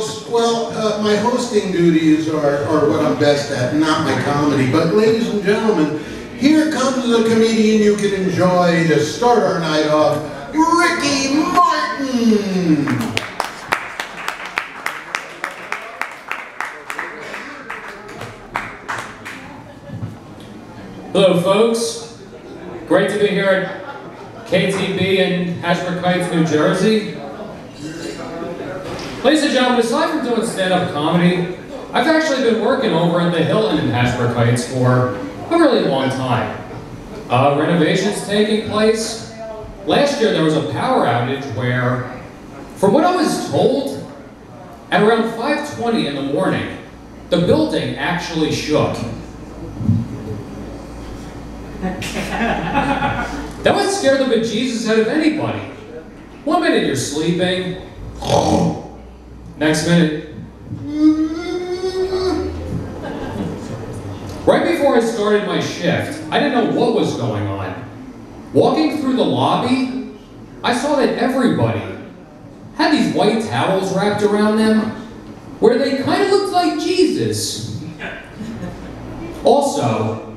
Uh, my hosting duties are, are what I'm best at, not my comedy. But ladies and gentlemen, here comes the comedian you can enjoy to start our night off, Ricky Martin. Hello, folks. Great to be here at KTB in Hasbrouck Heights, New Jersey. Ladies and gentlemen, aside from doing stand-up comedy, I've actually been working over at the Hilton in Hasbrouck Heights for a really long time. Uh, renovations taking place. Last year there was a power outage where, from what I was told, at around 5.20 in the morning, the building actually shook. that would scare the bejesus out of anybody. One minute you're sleeping, next minute. Right before I started my shift, I didn't know what was going on. Walking through the lobby, I saw that everybody had these white towels wrapped around them where they kind of looked like Jesus. Also,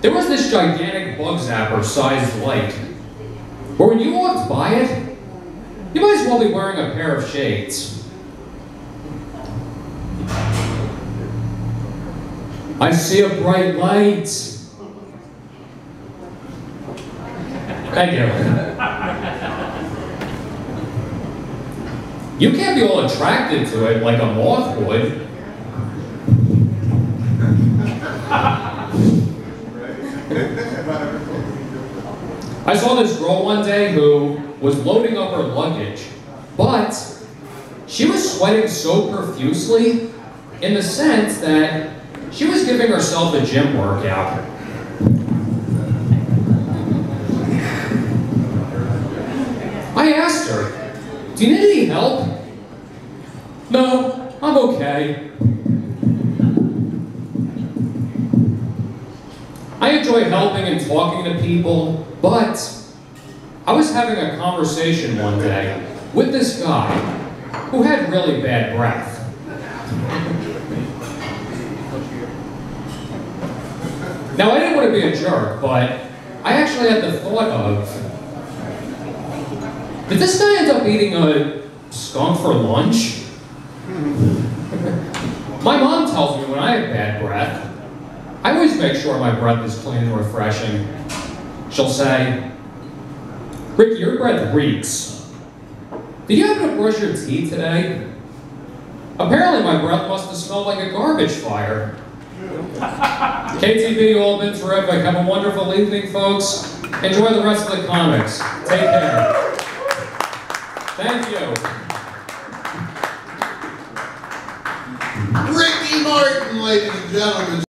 there was this gigantic bug zapper sized light, where when you walked by it, you might as well be wearing a pair of shades. I see a bright light. Thank you. You can't be all attracted to it like a moth would. I saw this girl one day who was loading up her luggage, but she was sweating so profusely in the sense that she was giving herself a gym workout. I asked her, do you need any help? No, I'm okay. I enjoy helping and talking to people, but I was having a conversation one day with this guy who had really bad breath. Now, I didn't want to be a jerk, but I actually had the thought of, did this guy end up eating a skunk for lunch? My mom tells me when I have bad breath, I always make sure my breath is clean and refreshing. She'll say, Rick, your breath reeks. Did you happen to brush your teeth today? Apparently my breath must have smelled like a garbage fire. KTB, you all been terrific. Have a wonderful evening, folks. Enjoy the rest of the comics. Take care. Thank you. Ricky Martin, ladies and gentlemen.